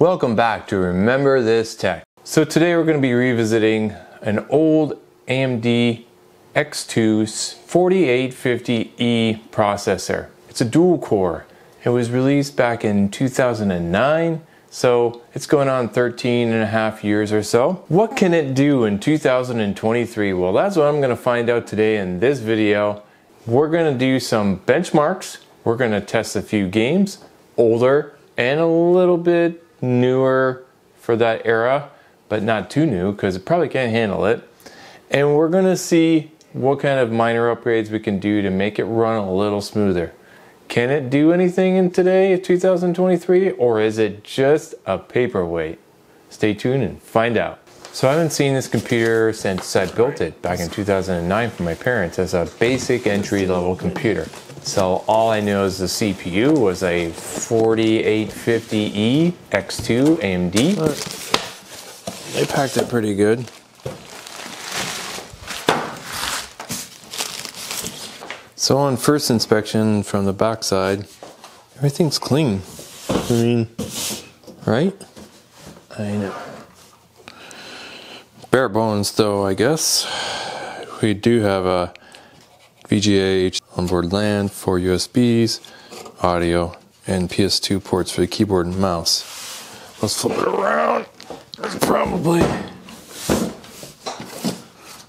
Welcome back to Remember This Tech. So today we're going to be revisiting an old AMD X2 4850E processor. It's a dual core. It was released back in 2009, so it's going on 13 and a half years or so. What can it do in 2023? Well, that's what I'm going to find out today in this video. We're going to do some benchmarks. We're going to test a few games, older and a little bit newer for that era, but not too new because it probably can't handle it. And we're going to see what kind of minor upgrades we can do to make it run a little smoother. Can it do anything in today, 2023, or is it just a paperweight? Stay tuned and find out. So I haven't seen this computer since I built it back in 2009 for my parents as a basic entry level computer. So all I know is the CPU was a 4850E X2 AMD. They packed it pretty good. So on first inspection from the backside, everything's clean. I mean, right? I know. Bare bones though, I guess. We do have a VGA onboard LAN, four USBs, audio, and PS2 ports for the keyboard and mouse. Let's flip it around. It's probably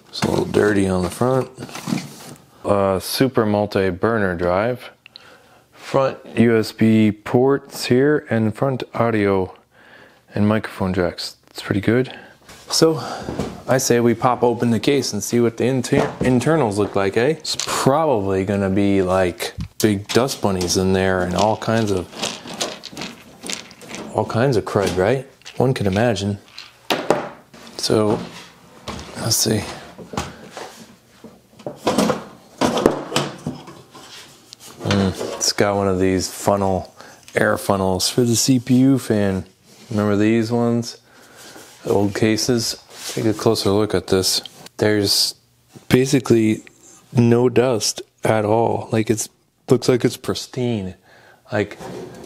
it's a little dirty on the front. Super multi burner drive. Front USB ports here and front audio and microphone jacks. It's pretty good. So I say we pop open the case and see what the inter internals look like, eh? It's probably gonna be like big dust bunnies in there and all kinds of all kinds of crud, right? One could imagine. So let's see. Mm, it's got one of these funnel air funnels for the CPU fan. Remember these ones? Old cases. Take a closer look at this. There's basically no dust at all. Like it's looks like it's pristine. Like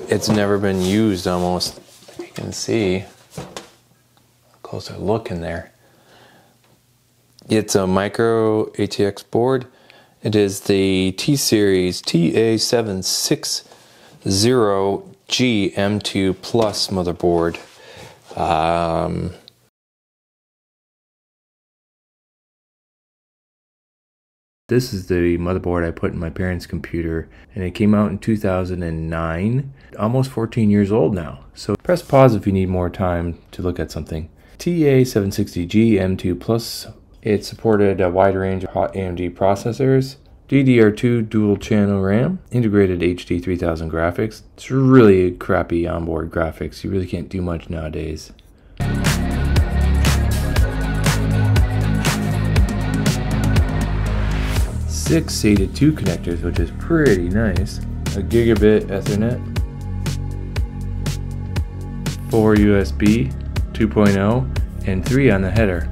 it's never been used almost. You can see closer look in there. It's a micro ATX board. It is the T Series TA760G M2 Plus motherboard. Um, This is the motherboard I put in my parents' computer, and it came out in 2009. Almost 14 years old now. So press pause if you need more time to look at something. TA760G M2 Plus. It supported a wide range of hot AMD processors, DDR2 dual channel RAM, integrated HD 3000 graphics. It's really crappy onboard graphics. You really can't do much nowadays. Six SATA 2 connectors, which is pretty nice. A gigabit Ethernet, four USB 2.0, and three on the header.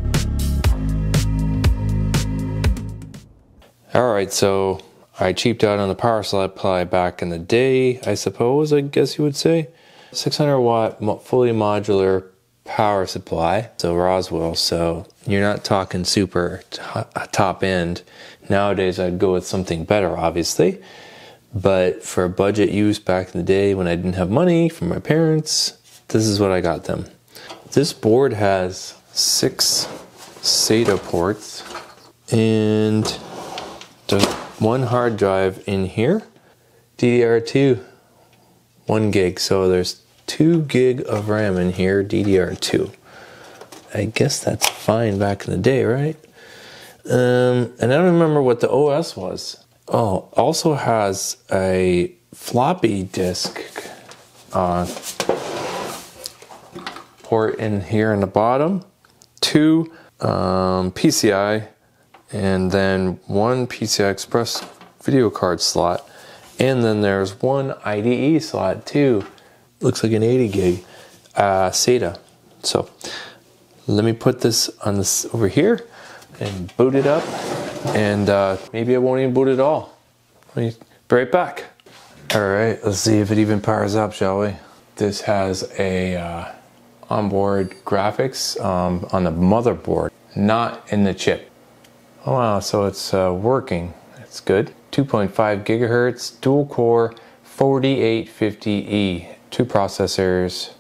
Alright, so I cheaped out on the power supply back in the day, I suppose, I guess you would say. 600 watt fully modular power supply, so Rosewill, so you're not talking super uh, top end. Nowadays, I'd go with something better, obviously. But for a budget use back in the day when I didn't have money from my parents, this is what I got them. This board has six SATA ports and one hard drive in here. DDR2, one gig. So there's two gig of RAM in here, DDR2. I guess that's fine back in the day, right? Um, and I don't remember what the OS was. Oh, also has a floppy disk uh, port in here in the bottom, two um, PCI, and then one PCI Express video card slot, and then there's one IDE slot too. Looks like an 80 gig uh, SATA. So let me put this on this over here and boot it up. And uh, maybe I won't even boot it at all. Let me be right back. All right, let's see if it even powers up, shall we? This has a uh, onboard graphics um, on the motherboard, not in the chip. Oh wow, so it's uh, working. That's good. 2.5 gigahertz, dual core, 4850E, two processors.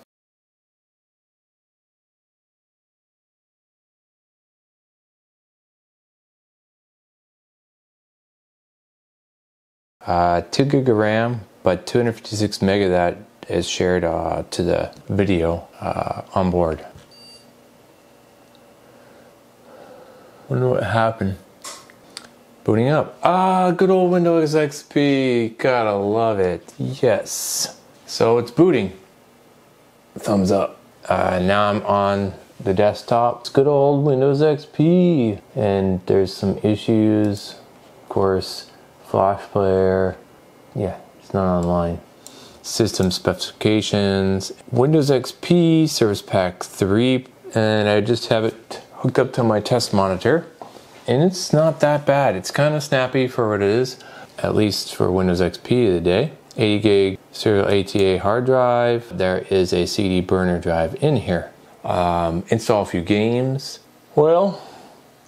Uh, 2 gig of RAM, but 256 meg of that is shared uh, to the video uh, on board. Wonder what happened. Booting up. Ah, good old Windows XP. Gotta love it. Yes. So it's booting. Thumbs up. Uh, now I'm on the desktop. It's good old Windows XP. And there's some issues. Of course, Flash Player. Yeah, it's not online. System specifications. Windows XP Service Pack 3. And I just have it hooked up to my test monitor and it's not that bad. It's kind of snappy for what it is, at least for Windows XP of the day. 80 gig serial ATA hard drive. There is a CD burner drive in here. Um, install a few games. Well,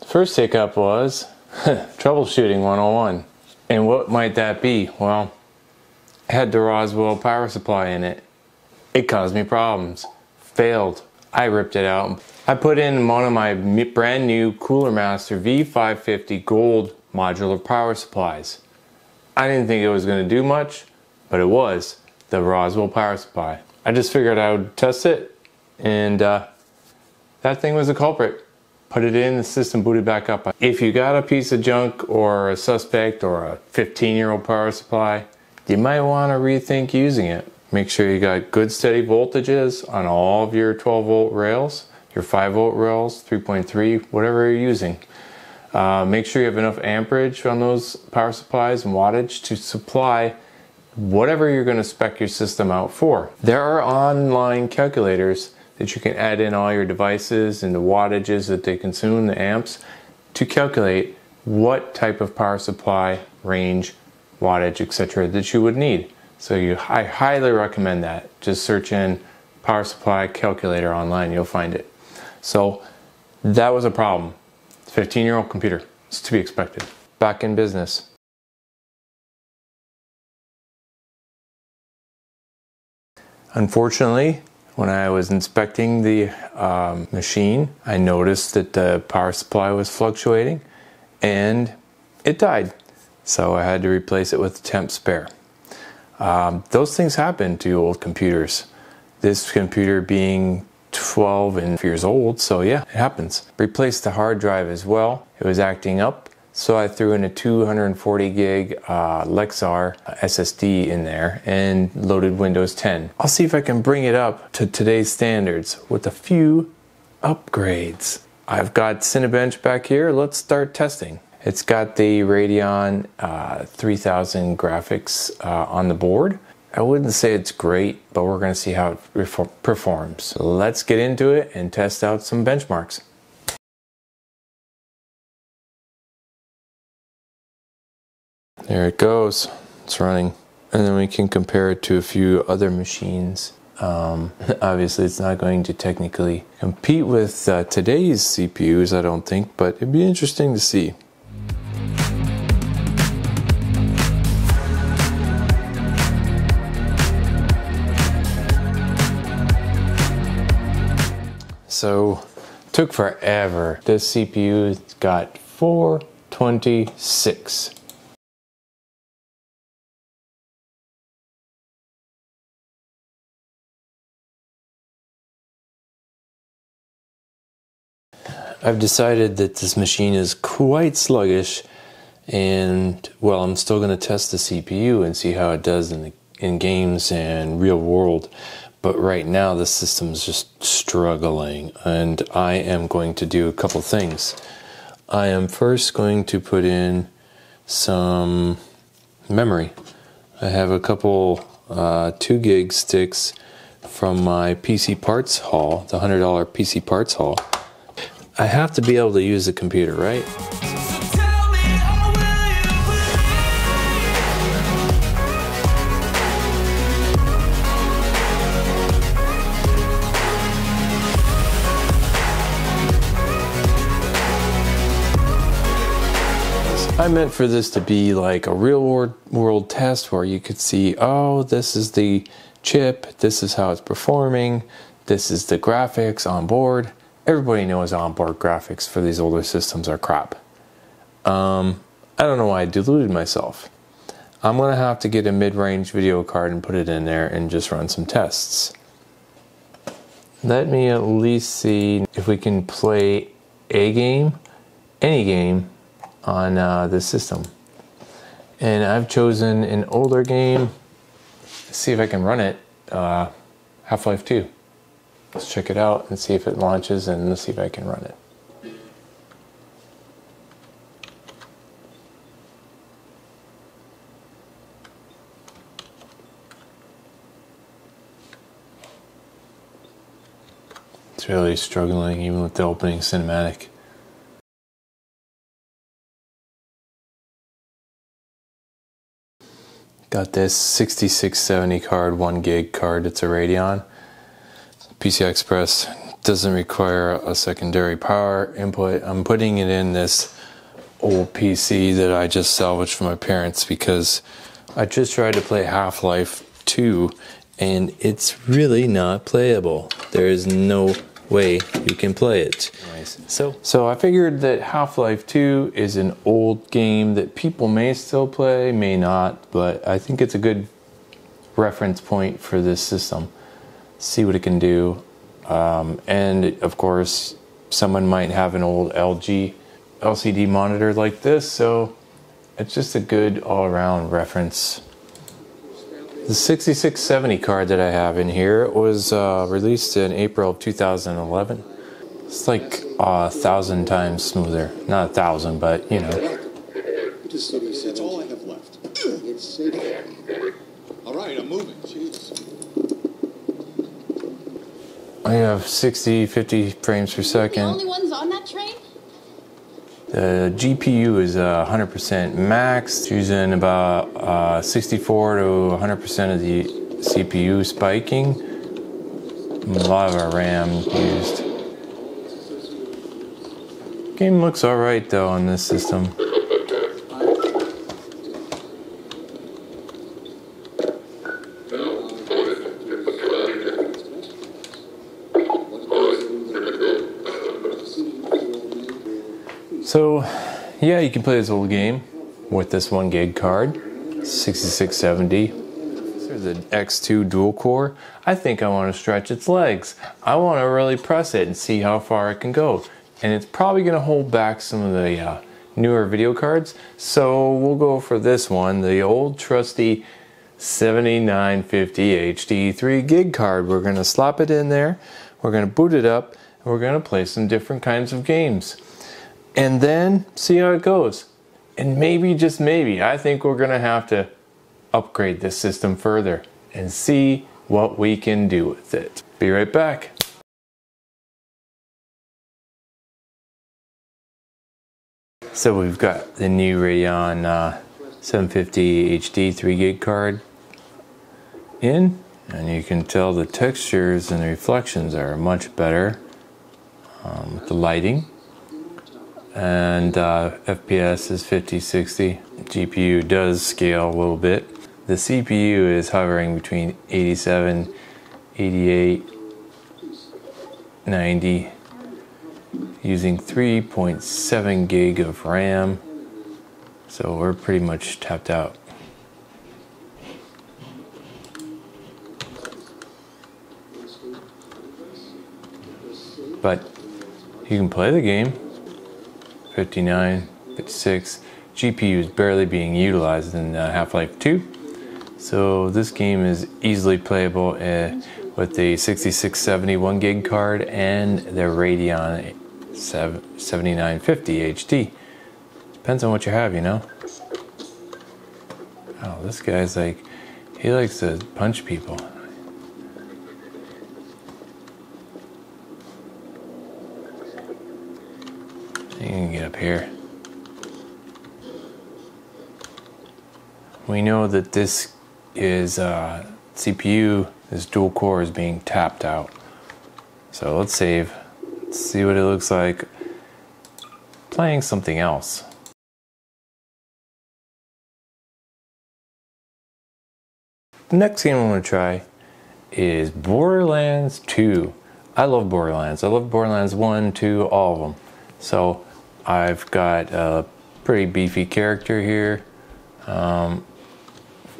first hiccup was troubleshooting 101. And what might that be? Well, had the Rosewill power supply in it. It caused me problems. Failed. I ripped it out I put in one of my brand new Cooler Master V550 Gold modular power supplies. I didn't think it was going to do much, but it was the Rosewill power supply. I just figured I would test it, and uh, that thing was a culprit. Put it in, the system booted back up. If you got a piece of junk or a suspect or a 15 year old power supply, you might want to rethink using it. Make sure you got good steady voltages on all of your 12 volt rails your 5 volt rails, 3.3, whatever you're using. Uh, make sure you have enough amperage on those power supplies and wattage to supply whatever you're going to spec your system out for. There are online calculators that you can add in all your devices and the wattages that they consume, the amps, to calculate what type of power supply, range, wattage, etc. that you would need. So you, I highly recommend that. Just search in power supply calculator online, you'll find it. So that was a problem. 15 year old computer. It's to be expected. Back in business. Unfortunately, when I was inspecting the um, machine, I noticed that the power supply was fluctuating and it died. So I had to replace it with a temp spare. Um, those things happen to old computers. This computer being 12 and years old, so yeah, it happens. Replaced the hard drive as well. It was acting up, so I threw in a 240 gig uh, Lexar SSD in there and loaded Windows 10. I'll see if I can bring it up to today's standards with a few upgrades. I've got Cinebench back here. Let's start testing. It's got the Radeon uh, 3000 graphics uh, on the board. I wouldn't say it's great, but we're going to see how it performs. let's get into it and test out some benchmarks. There it goes. It's running. And then we can compare it to a few other machines. Um, obviously, it's not going to technically compete with uh, today's CPUs, I don't think, but it'd be interesting to see. so took forever. This CPU got 426. I've decided that this machine is quite sluggish and well I'm still going to test the CPU and see how it does in the, in games and real world but right now the system is just struggling and I am going to do a couple things. I am first going to put in some memory. I have a couple uh, 2 gig sticks from my PC parts haul, the $100 PC parts haul. I have to be able to use the computer, right? I meant for this to be like a real world, test where you could see, oh, this is the chip, this is how it's performing, this is the graphics on board. Everybody knows onboard graphics for these older systems are crap. Um, I don't know why I deluded myself. I'm going to have to get a mid-range video card and put it in there and just run some tests. Let me at least see if we can play a game, any game, on uh, this system. And I've chosen an older game. Let's see if I can run it. Uh, Half-Life 2. Let's check it out and see if it launches and let's see if I can run it. It's really struggling even with the opening cinematic. Got this 6670 card, 1 gig card. It's a Radeon. PCI Express doesn't require a secondary power input. I'm putting it in this old PC that I just salvaged from my parents because I just tried to play Half Life 2 and it's really not playable. There is no way you can play it. Nice. So, so I figured that Half-Life 2 is an old game that people may still play, may not, but I think it's a good reference point for this system. See what it can do. Um, and of course, someone might have an old LG LCD monitor like this, so it's just a good all-around reference the 6670 card that I have in here was uh, released in April of 2011. It's like a thousand times smoother. Not a thousand, but you know. That's all I have left. All right, I'm moving. Jeez. I have 60, 50 frames per second. The only ones on that train? The GPU is uh, 100% max, using about uh, 64 to 100% of the CPU spiking. A lot of our RAM used. Game looks alright though on this system. So, yeah, you can play this old game with this one gig card, 6670. There's an X2 dual core. I think I want to stretch its legs. I want to really press it and see how far it can go. And it's probably going to hold back some of the uh, newer video cards. So we'll go for this one, the old trusty 7950 HD 3 gig card. We're going to slap it in there. We're going to boot it up. And we're going to play some different kinds of games and then see how it goes. And maybe, just maybe, I think we're going to have to upgrade this system further and see what we can do with it. Be right back. So we've got the new Radeon uh, 750 HD 3 gig card in and you can tell the textures and the reflections are much better um, with the lighting and uh, FPS is 50, 60. GPU does scale a little bit. The CPU is hovering between 87, 88, 90, using 3.7 gig of RAM. So we're pretty much tapped out. But you can play the game. 59, 56. GPU is barely being utilized in uh, Half-Life 2. So this game is easily playable uh, with the 6670 1 gig card and the Radeon 7950 HD. Depends on what you have, you know. Oh, this guy's like, he likes to punch people. up here. We know that this is uh, CPU, this dual core is being tapped out. So let's save, let's see what it looks like playing something else. The next game I'm going to try is Borderlands 2. I love Borderlands. I love Borderlands 1, 2, all of them. So I've got a pretty beefy character here. Um,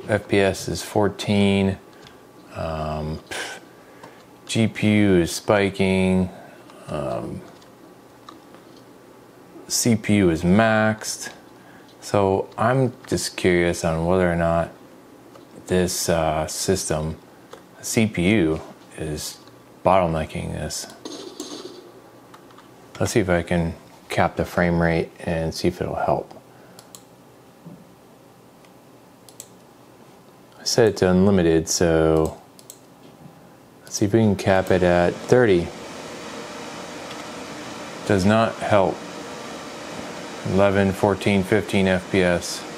FPS is 14. Um, GPU is spiking. Um, CPU is maxed. So I'm just curious on whether or not this uh, system, CPU, is bottlenecking this. Let's see if I can cap the frame rate and see if it'll help. I set it to unlimited, so let's see if we can cap it at 30. Does not help. 11, 14, 15 FPS.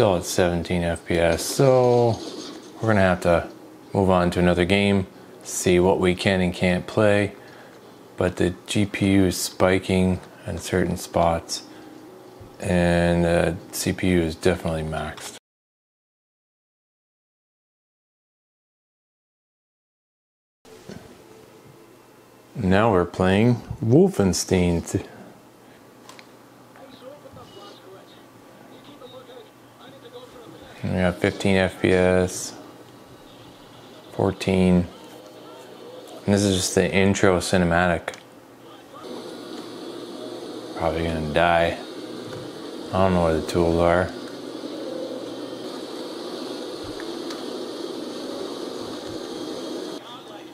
Still at 17 FPS. So we're gonna have to move on to another game, see what we can and can't play. But the GPU is spiking in certain spots, and the CPU is definitely maxed. Now we're playing Wolfenstein. We got 15 FPS, 14. And this is just the intro cinematic. Probably gonna die. I don't know where the tools are.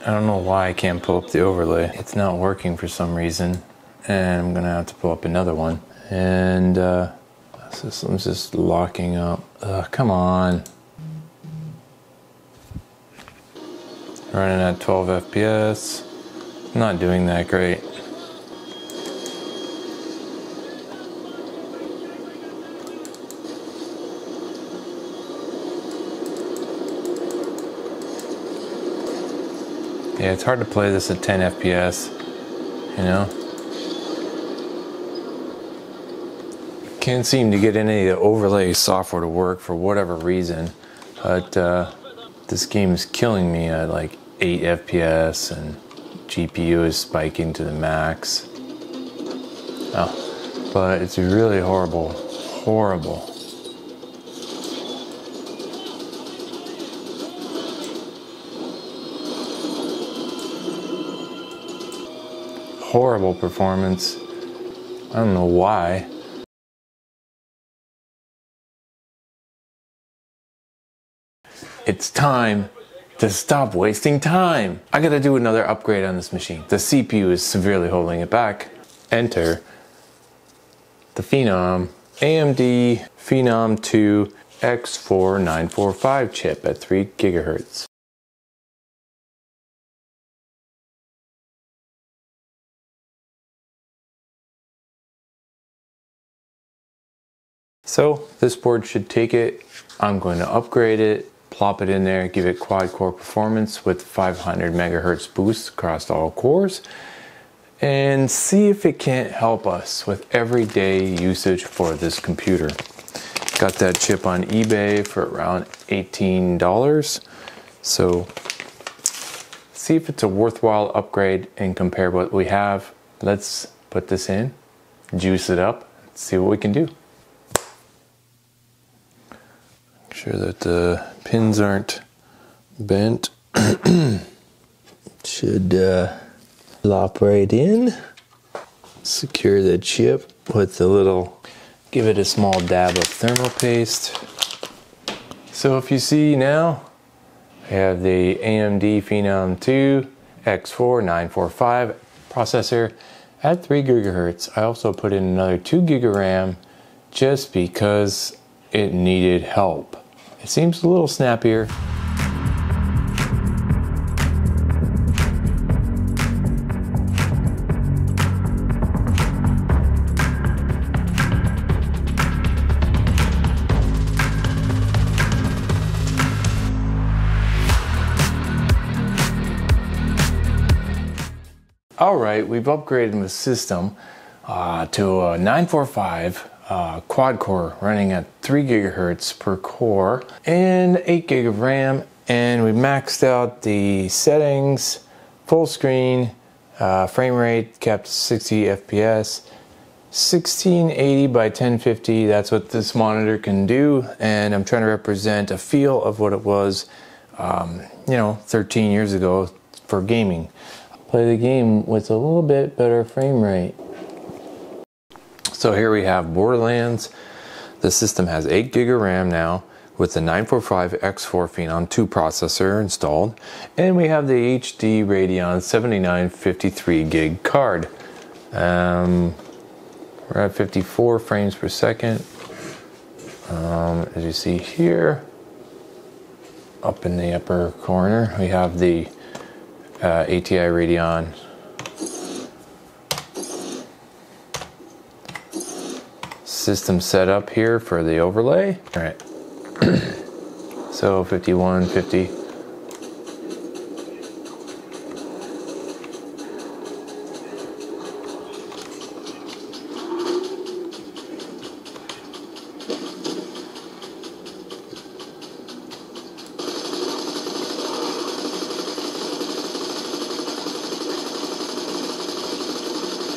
I don't know why I can't pull up the overlay. It's not working for some reason. And I'm gonna have to pull up another one. And uh, System's just locking up. Ugh, come on. Running at 12 FPS. Not doing that great. Yeah, it's hard to play this at 10 FPS, you know? Can't seem to get any of the overlay software to work for whatever reason. But uh, this game is killing me at like 8 FPS and GPU is spiking to the max. Oh, but it's really horrible. Horrible. Horrible performance. I don't know why. It's time to stop wasting time. I gotta do another upgrade on this machine. The CPU is severely holding it back. Enter the Phenom AMD Phenom 2 X4945 chip at 3 gigahertz. So this board should take it. I'm going to upgrade it plop it in there, give it quad core performance with 500 megahertz boost across all cores, and see if it can't help us with everyday usage for this computer. Got that chip on eBay for around $18. So see if it's a worthwhile upgrade and compare what we have. Let's put this in, juice it up, see what we can do. Sure that the pins aren't bent. Should uh, lop right in. Secure the chip with the little give it a small dab of thermal paste. So if you see now, I have the AMD Phenom 2 X4 945 processor at 3 gigahertz. I also put in another 2 gig of RAM just because it needed help. It seems a little snappier. All right, we've upgraded the system uh, to a 945 uh, quad core running at 3 gigahertz per core and 8 gig of RAM. And we maxed out the settings, full screen, uh, frame rate kept 60 FPS, 1680 by 1050. That's what this monitor can do. And I'm trying to represent a feel of what it was, um, you know, 13 years ago for gaming play the game with a little bit better frame rate. So here we have Borderlands. The system has 8 gig of RAM now with the 945X4 Phenom 2 processor installed. And we have the HD Radeon 7953 gig card. Um, we're at 54 frames per second. Um, as you see here, up in the upper corner, we have the uh, ATI Radeon. System set up here for the overlay. All right. so 51, 50.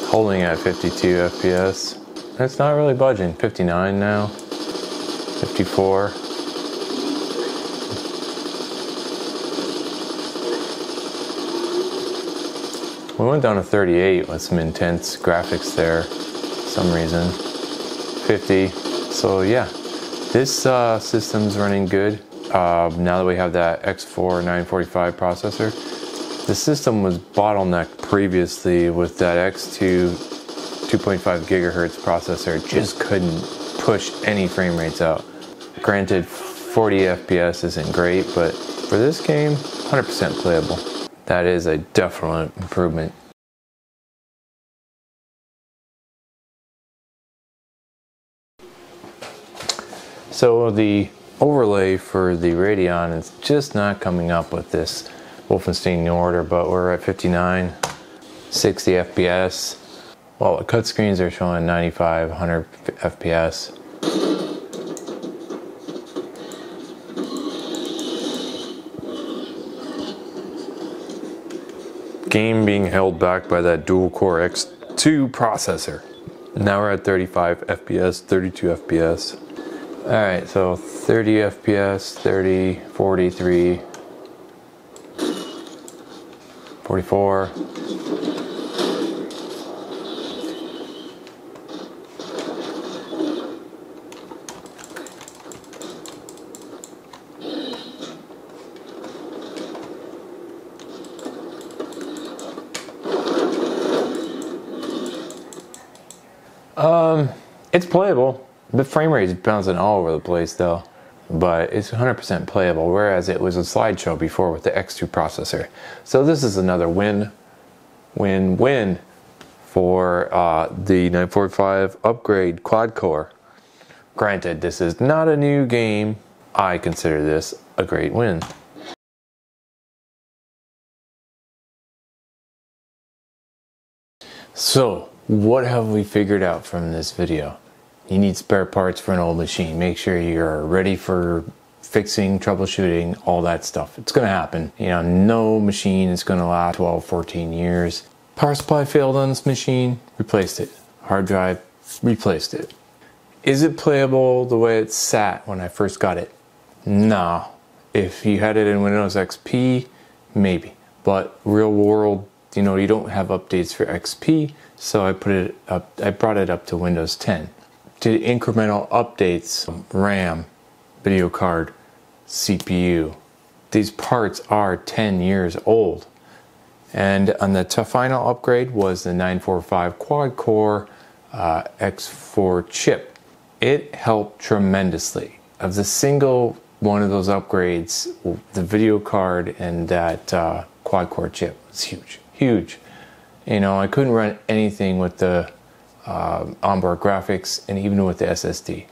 holding at 52 FPS. It's not really budging. 59 now, 54. We went down to 38 with some intense graphics there, some reason. 50. So yeah, this uh, system's running good. Uh, now that we have that X4 945 processor, the system was bottlenecked previously with that X2 2.5 gigahertz processor. Just couldn't push any frame rates out. Granted, 40 FPS isn't great, but for this game, 100% playable. That is a definite improvement. So the overlay for the Radeon is just not coming up with this Wolfenstein New Order, but we're at 59, 60 FPS. Well, the cut screens are showing 95, 100 FPS. Game being held back by that dual core X2 processor. Now we're at 35 FPS, 32 FPS. Alright, so 30 FPS, 30, 43, 44. Um, it's playable. The frame rate is bouncing all over the place though but it's 100% playable, whereas it was a slideshow before with the X2 processor. So this is another win, win, win for uh, the 945 upgrade quad core. Granted, this is not a new game. I consider this a great win. So, what have we figured out from this video? You need spare parts for an old machine. Make sure you're ready for fixing, troubleshooting, all that stuff. It's going to happen. You know, no machine is going to last 12, 14 years. Power supply failed on this machine, replaced it. Hard drive, replaced it. Is it playable the way it sat when I first got it? No. If you had it in Windows XP, maybe. But real world, you know, you don't have updates for XP, so I put it up I brought it up to Windows 10 did incremental updates, RAM, video card, CPU. These parts are 10 years old. And on the final upgrade was the 945 quad core uh, X4 chip. It helped tremendously. Of the single one of those upgrades, the video card and that uh, quad core chip was huge, huge. You know, I couldn't run anything with the uh, onboard graphics and even with the SSD.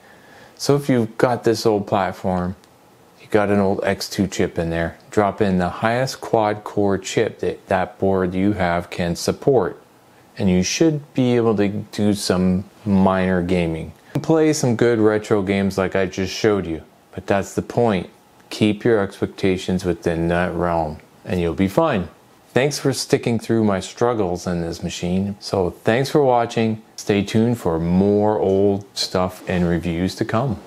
So if you've got this old platform, you got an old X2 chip in there, drop in the highest quad core chip that that board you have can support, and you should be able to do some minor gaming. Play some good retro games like I just showed you, but that's the point. Keep your expectations within that realm, and you'll be fine. Thanks for sticking through my struggles in this machine. So, thanks for watching. Stay tuned for more old stuff and reviews to come.